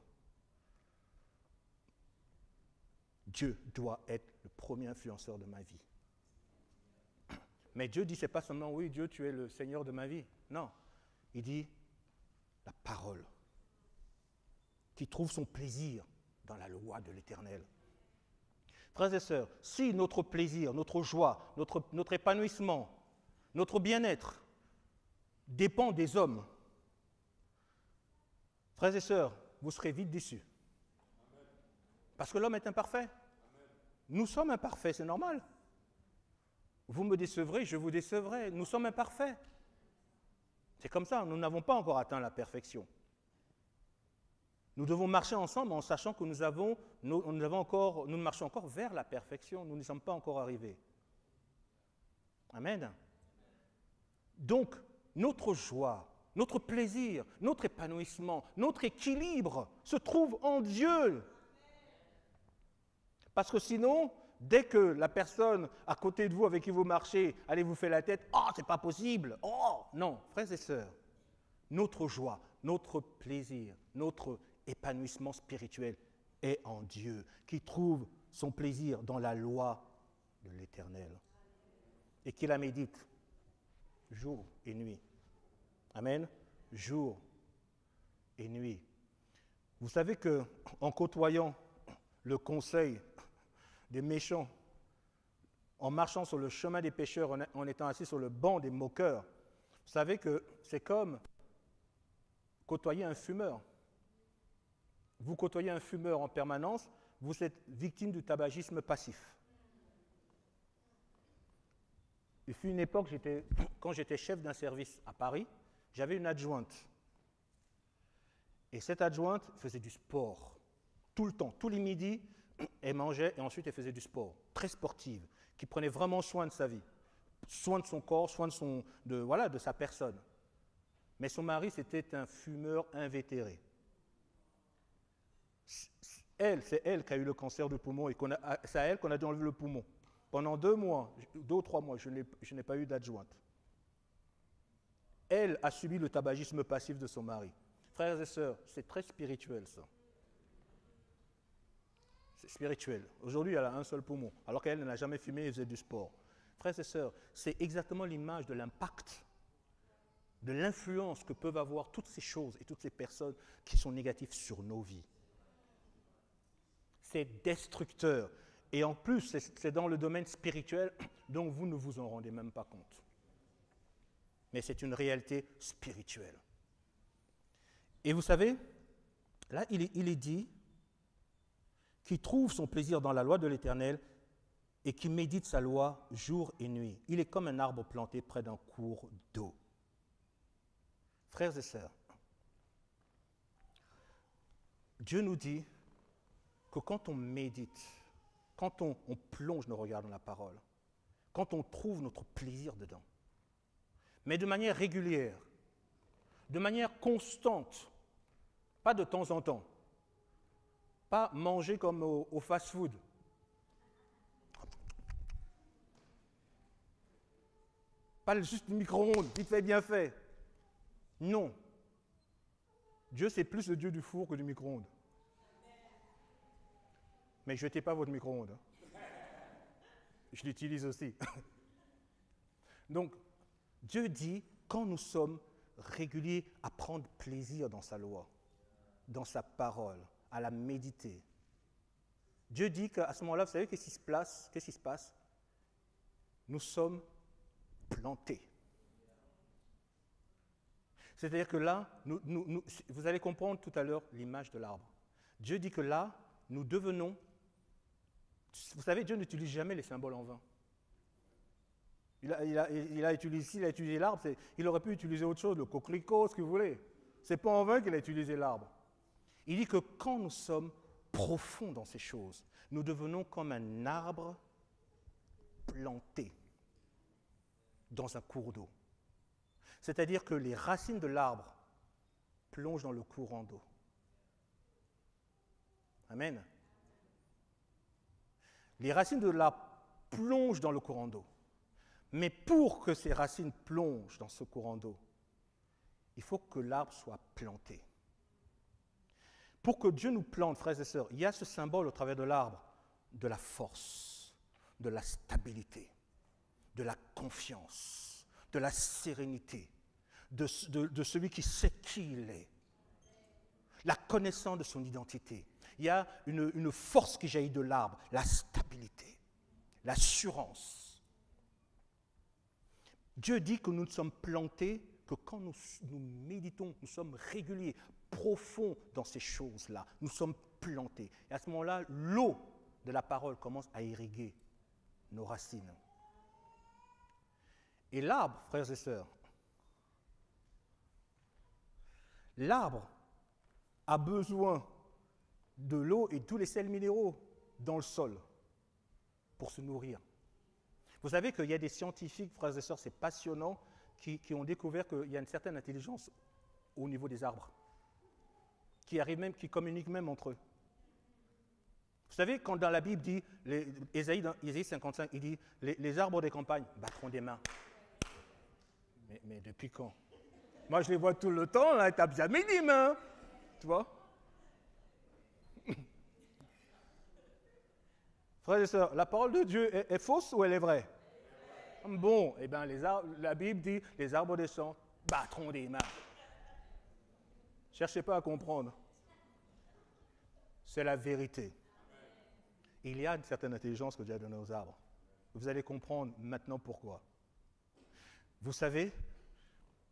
Dieu doit être le premier influenceur de ma vie. Mais Dieu dit, c'est pas seulement, oui, Dieu, tu es le Seigneur de ma vie. Non. Il dit, la parole, qui trouve son plaisir dans la loi de l'Éternel. Frères et sœurs, si notre plaisir, notre joie, notre, notre épanouissement, notre bien-être dépend des hommes, frères et sœurs, vous serez vite déçus. Parce que l'homme est imparfait. Nous sommes imparfaits, c'est normal. Vous me décevrez, je vous décevrai. Nous sommes imparfaits. C'est comme ça, nous n'avons pas encore atteint la perfection. Nous devons marcher ensemble en sachant que nous, avons, nous, marchons encore vers la perfection. Nous n'y sommes pas encore arrivés. Amen. Donc, notre joie, notre plaisir, notre épanouissement, notre équilibre se trouve en Dieu. Parce que sinon, Dès que la personne à côté de vous avec qui vous marchez, allez vous faire la tête, oh, c'est pas possible, oh, non, frères et sœurs, notre joie, notre plaisir, notre épanouissement spirituel est en Dieu, qui trouve son plaisir dans la loi de l'Éternel et qui la médite jour et nuit. Amen. Jour et nuit. Vous savez que en côtoyant le conseil des méchants, en marchant sur le chemin des pécheurs, en étant assis sur le banc des moqueurs, vous savez que c'est comme côtoyer un fumeur. Vous côtoyez un fumeur en permanence, vous êtes victime du tabagisme passif. Il fut une époque, quand j'étais chef d'un service à Paris, j'avais une adjointe. Et cette adjointe faisait du sport. Tout le temps, tous les midis, elle mangeait et ensuite elle faisait du sport. Très sportive, qui prenait vraiment soin de sa vie. Soin de son corps, soin de, son, de, voilà, de sa personne. Mais son mari, c'était un fumeur invétéré. Elle, c'est elle qui a eu le cancer du poumon et c'est à elle qu'on a dû enlever le poumon. Pendant deux mois, deux ou trois mois, je n'ai pas eu d'adjointe. Elle a subi le tabagisme passif de son mari. Frères et sœurs, c'est très spirituel ça. C'est spirituel. Aujourd'hui, elle a un seul poumon, alors qu'elle n'a jamais fumé et faisait du sport. Frères et sœurs, c'est exactement l'image de l'impact, de l'influence que peuvent avoir toutes ces choses et toutes ces personnes qui sont négatives sur nos vies. C'est destructeur. Et en plus, c'est dans le domaine spirituel dont vous ne vous en rendez même pas compte. Mais c'est une réalité spirituelle. Et vous savez, là, il est, il est dit qu'il trouve son plaisir dans la loi de l'Éternel et qui médite sa loi jour et nuit. Il est comme un arbre planté près d'un cours d'eau. Frères et sœurs, Dieu nous dit que quand on médite, quand on, plonge nos regards dans la parole, quand on trouve notre plaisir dedans, mais de manière régulière, de manière constante, pas de temps en temps, pas manger comme au, fast-food. Pas juste le micro-ondes, vite fait, bien fait. Non. Dieu, c'est plus le Dieu du four que du micro-ondes. Mais jetez pas votre micro-ondes. Hein. Je l'utilise aussi. Donc, Dieu dit, quand nous sommes réguliers à prendre plaisir dans sa loi, dans sa parole, à la méditer, Dieu dit qu'à ce moment-là, vous savez qu'est-ce qui se place, qu'est-ce qui se passe? Nous sommes plantés. C'est-à-dire que là, vous allez comprendre tout à l'heure l'image de l'arbre. Dieu dit que là, nous devenons vous savez, Dieu n'utilise jamais les symboles en vain. Il a, utilisé, il a utilisé l'arbre, il aurait pu utiliser autre chose, le coquelicot, ce que vous voulez. C'est pas en vain qu'il a utilisé l'arbre. Il dit que quand nous sommes profonds dans ces choses, nous devenons comme un arbre planté dans un cours d'eau. C'est-à-dire que les racines de l'arbre plongent dans le courant d'eau. Amen. Les racines de l'arbre plongent dans le courant d'eau. Mais pour que ces racines plongent dans ce courant d'eau, il faut que l'arbre soit planté. Pour que Dieu nous plante, frères et sœurs, il y a ce symbole au travers de l'arbre de la force, de la stabilité, de la confiance, de la sérénité, de, celui qui sait qui il est, la connaissance de son identité, il y a une, force qui jaillit de l'arbre, la stabilité, l'assurance. Dieu dit que nous ne sommes plantés que quand nous, nous méditons, nous sommes réguliers, profonds dans ces choses-là. Nous sommes plantés. Et à ce moment-là, l'eau de la parole commence à irriguer nos racines. Et l'arbre, frères et sœurs, l'arbre a besoin de l'eau et tous les sels minéraux dans le sol pour se nourrir. Vous savez qu'il y a des scientifiques, frères et sœurs, c'est passionnant, qui, ont découvert qu'il y a une certaine intelligence au niveau des arbres, qui arrivent même, qui communiquent même entre eux. Vous savez, quand dans la Bible dit, les, Ésaïe, dans, 55, il dit les, arbres des campagnes battront des mains. Mais, depuis quand? Moi, je les vois tout le temps, là, ils jamais des mains. Tu vois? Frères et sœurs, la parole de Dieu est, fausse ou elle est vraie? Bon, eh bien, la Bible dit les arbres des champs battront des mains. Cherchez pas à comprendre. C'est la vérité. Il y a une certaine intelligence que Dieu a donnée aux arbres. Vous allez comprendre maintenant pourquoi. Vous savez,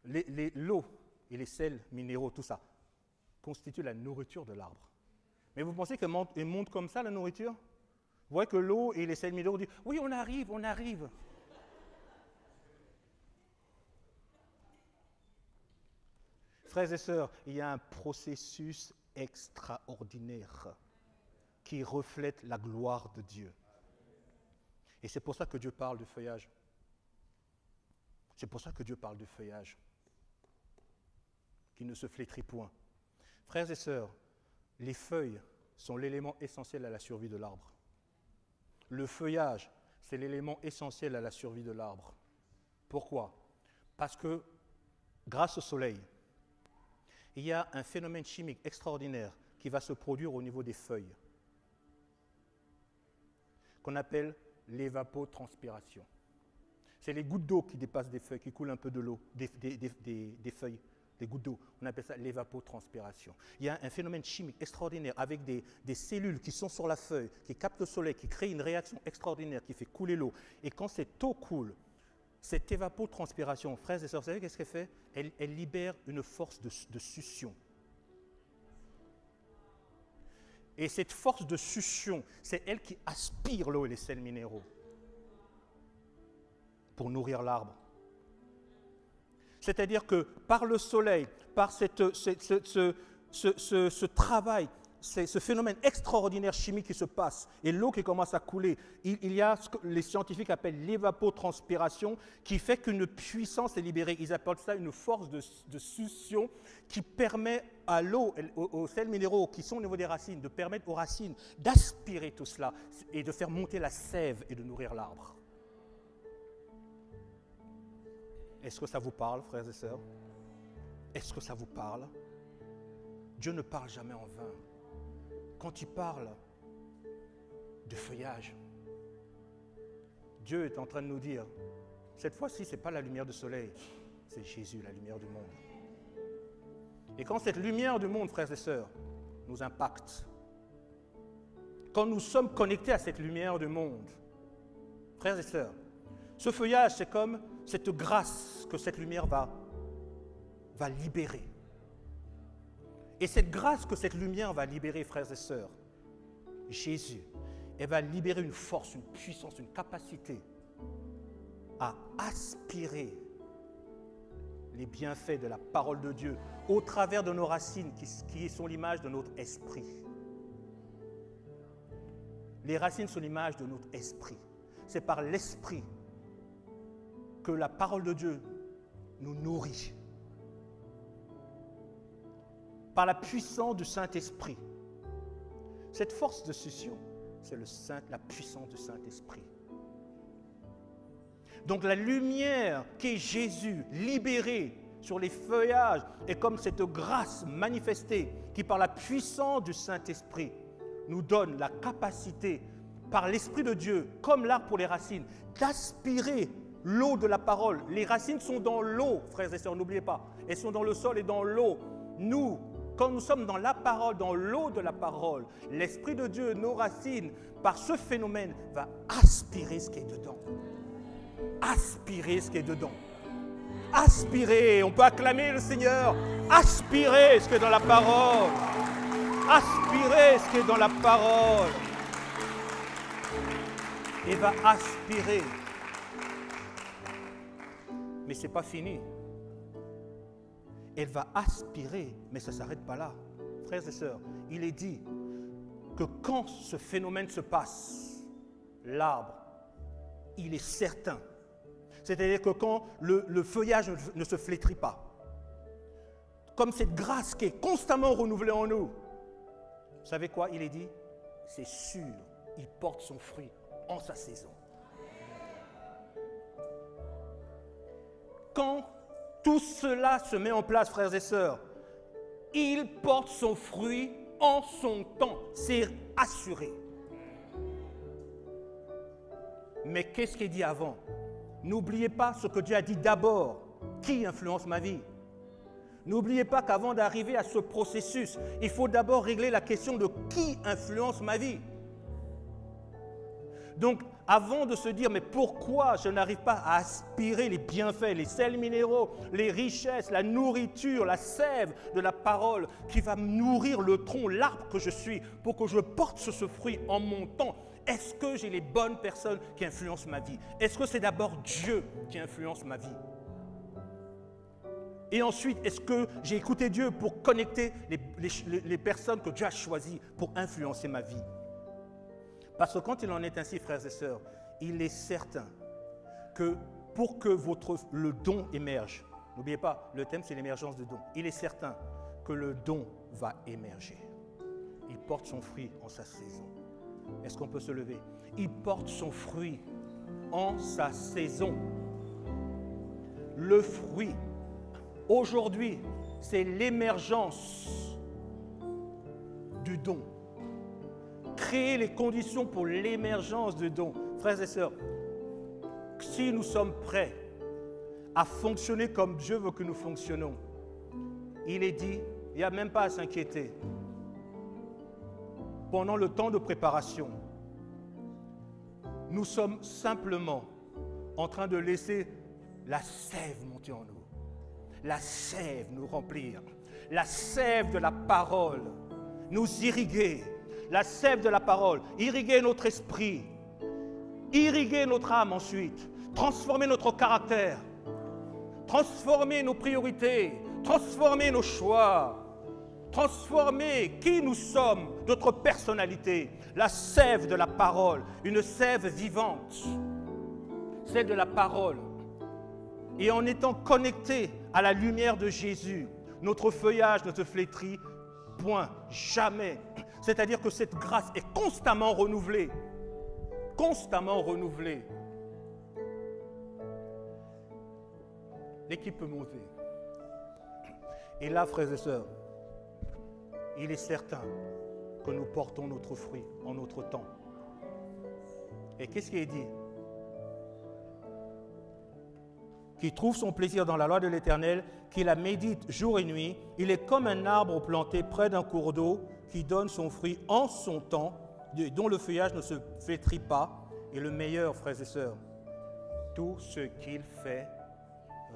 l'eau et les sels minéraux, tout ça, constituent la nourriture de l'arbre. Mais vous pensez qu'elle monte, monte, comme ça, la nourriture? Vous voyez que l'eau et les sels minéraux disent Oui, on arrive, on arrive. Frères et sœurs, il y a un processus extraordinaire qui reflète la gloire de Dieu. Et c'est pour ça que Dieu parle du feuillage. C'est pour ça que Dieu parle du feuillage, qui ne se flétrit point. Frères et sœurs, les feuilles sont l'élément essentiel à la survie de l'arbre. Le feuillage, c'est l'élément essentiel à la survie de l'arbre. Pourquoi? Parce que grâce au soleil, il y a un phénomène chimique extraordinaire qui va se produire au niveau des feuilles, qu'on appelle l'évapotranspiration. C'est les gouttes d'eau qui dépassent des feuilles, qui coulent un peu de l'eau, des, feuilles, des gouttes d'eau. On appelle ça l'évapotranspiration. Il y a un phénomène chimique extraordinaire avec des, cellules qui sont sur la feuille, qui captent le soleil, qui créent une réaction extraordinaire, qui fait couler l'eau. Et quand cette eau coule, cette évapotranspiration, frères et sœurs, vous savez qu'est-ce qu'elle fait? Elle, libère une force de, de succion. Et cette force de succion, c'est elle qui aspire l'eau et les sels minéraux pour nourrir l'arbre. C'est-à-dire que par le soleil, par ce, travail ce phénomène extraordinaire chimique qui se passe. Et l'eau qui commence à couler, il, y a ce que les scientifiques appellent l'évapotranspiration qui fait qu'une puissance est libérée. Ils appellent ça une force de, de succion qui permet à l'eau, aux, sels minéraux qui sont au niveau des racines, de permettre aux racines d'aspirer tout cela et de faire monter la sève et de nourrir l'arbre. Est-ce que ça vous parle, frères et sœurs? Est-ce que ça vous parle? Dieu ne parle jamais en vain quand il parle de feuillage, Dieu est en train de nous dire, cette fois-ci, ce n'est pas la lumière du soleil, c'est Jésus, la lumière du monde. Et quand cette lumière du monde, frères et sœurs, nous impacte, quand nous sommes connectés à cette lumière du monde, frères et sœurs, ce feuillage, c'est comme cette grâce que cette lumière va, va libérer. Et cette grâce que cette lumière va libérer, frères et sœurs, Jésus, elle va libérer une force, une puissance, une capacité à aspirer les bienfaits de la parole de Dieu au travers de nos racines qui, sont l'image de notre esprit. Les racines sont l'image de notre esprit. C'est par l'esprit que la parole de Dieu nous nourrit par la puissance du Saint-Esprit. Cette force de succion, c'est Saint, la puissance du Saint-Esprit. Donc la lumière qu'est Jésus libérée sur les feuillages est comme cette grâce manifestée qui par la puissance du Saint-Esprit nous donne la capacité par l'Esprit de Dieu, comme l'arbre pour les racines, d'aspirer l'eau de la parole. Les racines sont dans l'eau, frères et sœurs, n'oubliez pas. Elles sont dans le sol et dans l'eau. Nous, quand nous sommes dans la parole, dans l'eau de la parole, l'Esprit de Dieu, nos racines, par ce phénomène, va aspirer ce qui est dedans. Aspirer ce qui est dedans. Aspirer, on peut acclamer le Seigneur. Aspirer ce qui est dans la parole. Aspirer ce qui est dans la parole. Et va aspirer. Mais ce n'est pas fini elle va aspirer, mais ça ne s'arrête pas là. Frères et sœurs, il est dit que quand ce phénomène se passe, l'arbre, il est certain. C'est-à-dire que quand le, feuillage ne se flétrit pas, comme cette grâce qui est constamment renouvelée en nous, vous savez quoi Il est dit, c'est sûr, il porte son fruit en sa saison. Quand tout cela se met en place, frères et sœurs. Il porte son fruit en son temps. C'est assuré. Mais qu'est-ce qu'il dit avant? N'oubliez pas ce que Dieu a dit d'abord. Qui influence ma vie? N'oubliez pas qu'avant d'arriver à ce processus, il faut d'abord régler la question de qui influence ma vie. Donc, avant de se dire, mais pourquoi je n'arrive pas à aspirer les bienfaits, les sels minéraux, les richesses, la nourriture, la sève de la parole qui va nourrir le tronc, l'arbre que je suis, pour que je porte ce, fruit en montant Est-ce que j'ai les bonnes personnes qui influencent ma vie? Est-ce que c'est d'abord Dieu qui influence ma vie? Et ensuite, est-ce que j'ai écouté Dieu pour connecter les, les, personnes que Dieu a choisies pour influencer ma vie? Parce que quand il en est ainsi, frères et sœurs, il est certain que pour que votre, le don émerge, n'oubliez pas, le thème c'est l'émergence de don, il est certain que le don va émerger. Il porte son fruit en sa saison. Est-ce qu'on peut se lever? Il porte son fruit en sa saison. Le fruit, aujourd'hui, c'est l'émergence du don créer les conditions pour l'émergence de dons. Frères et sœurs, si nous sommes prêts à fonctionner comme Dieu veut que nous fonctionnons, il est dit, il n'y a même pas à s'inquiéter. Pendant le temps de préparation, nous sommes simplement en train de laisser la sève monter en nous, la sève nous remplir, la sève de la parole nous irriguer, la sève de la parole, irriguer notre esprit, irriguer notre âme ensuite, transformer notre caractère, transformer nos priorités, transformer nos choix, transformer qui nous sommes, notre personnalité, la sève de la parole, une sève vivante, celle de la parole. Et en étant connecté à la lumière de Jésus, notre feuillage ne se flétrit point, jamais. C'est-à-dire que cette grâce est constamment renouvelée. Constamment renouvelée. L'équipe peut monter. Et là, frères et sœurs, il est certain que nous portons notre fruit en notre temps. Et qu'est-ce qui est dit? Qui trouve son plaisir dans la loi de l'Éternel, qui la médite jour et nuit. Il est comme un arbre planté près d'un cours d'eau qui donne son fruit en son temps, dont le feuillage ne se flétrit pas. Et le meilleur, frères et sœurs, tout ce qu'il fait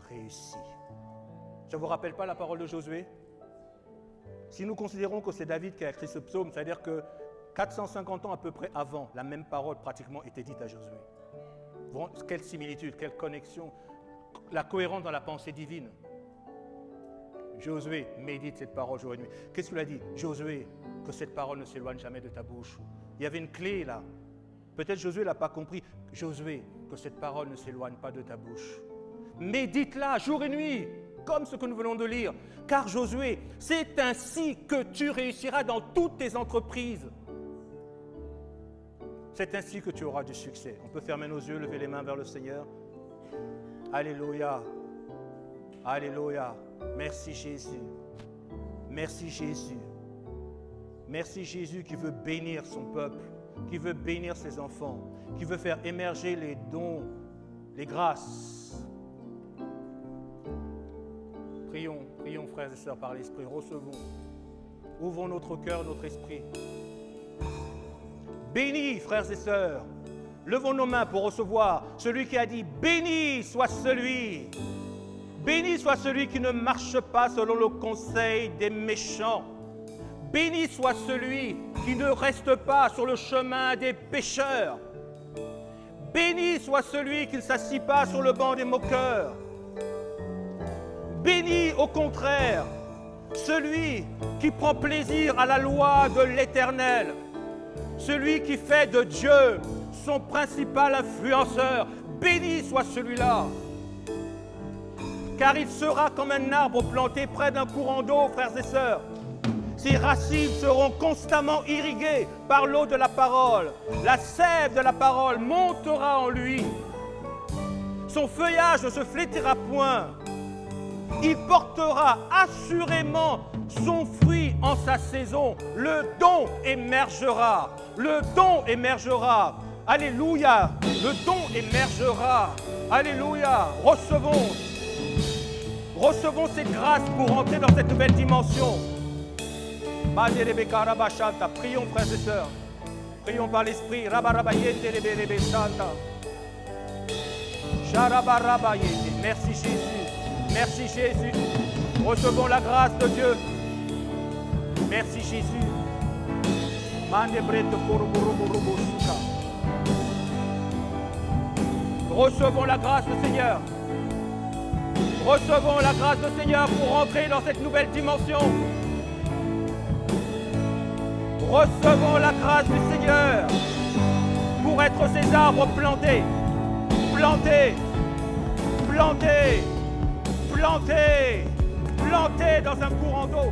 réussit. Je ne vous rappelle pas la parole de Josué? Si nous considérons que c'est David qui a écrit ce psaume, c'est-à-dire que 450 ans à peu près avant, la même parole pratiquement était dite à Josué. Quelle similitude, quelle connexion, la cohérence dans la pensée divine. Josué, médite cette parole jour et nuit. Qu'est-ce qu'il a dit? Josué, que cette parole ne s'éloigne jamais de ta bouche. Il y avait une clé là. Peut-être Josué ne l'a pas compris. Josué, que cette parole ne s'éloigne pas de ta bouche. Médite-la jour et nuit, comme ce que nous venons de lire. Car Josué, c'est ainsi que tu réussiras dans toutes tes entreprises. C'est ainsi que tu auras du succès. On peut fermer nos yeux, lever les mains vers le Seigneur. Alléluia. Alléluia. Merci Jésus. Merci Jésus. Merci Jésus qui veut bénir son peuple, qui veut bénir ses enfants, qui veut faire émerger les dons, les grâces. Prions, prions frères et sœurs par l'Esprit, recevons. Ouvrons notre cœur, notre esprit. Bénis, frères et sœurs. Levons nos mains pour recevoir celui qui a dit, béni soit celui Béni soit celui qui ne marche pas selon le conseil des méchants. Béni soit celui qui ne reste pas sur le chemin des pécheurs. Béni soit celui qui ne s'assit pas sur le banc des moqueurs. Béni au contraire celui qui prend plaisir à la loi de l'Éternel. Celui qui fait de Dieu son principal influenceur. Béni soit celui-là car il sera comme un arbre planté près d'un courant d'eau, frères et sœurs. Ses racines seront constamment irriguées par l'eau de la parole. La sève de la parole montera en lui. Son feuillage ne se flétira point. Il portera assurément son fruit en sa saison. Le don émergera. Le don émergera. Alléluia. Le don émergera. Alléluia. Recevons Recevons cette grâce pour entrer dans cette nouvelle dimension. Prions, frères et sœurs. Prions par l'Esprit. Merci Jésus. Merci Jésus. Recevons la grâce de Dieu. Merci Jésus. Recevons la grâce du Seigneur. Recevons la grâce du Seigneur pour entrer dans cette nouvelle dimension. Recevons la grâce du Seigneur pour être ces arbres plantés, plantés, plantés, plantés, plantés dans un courant d'eau.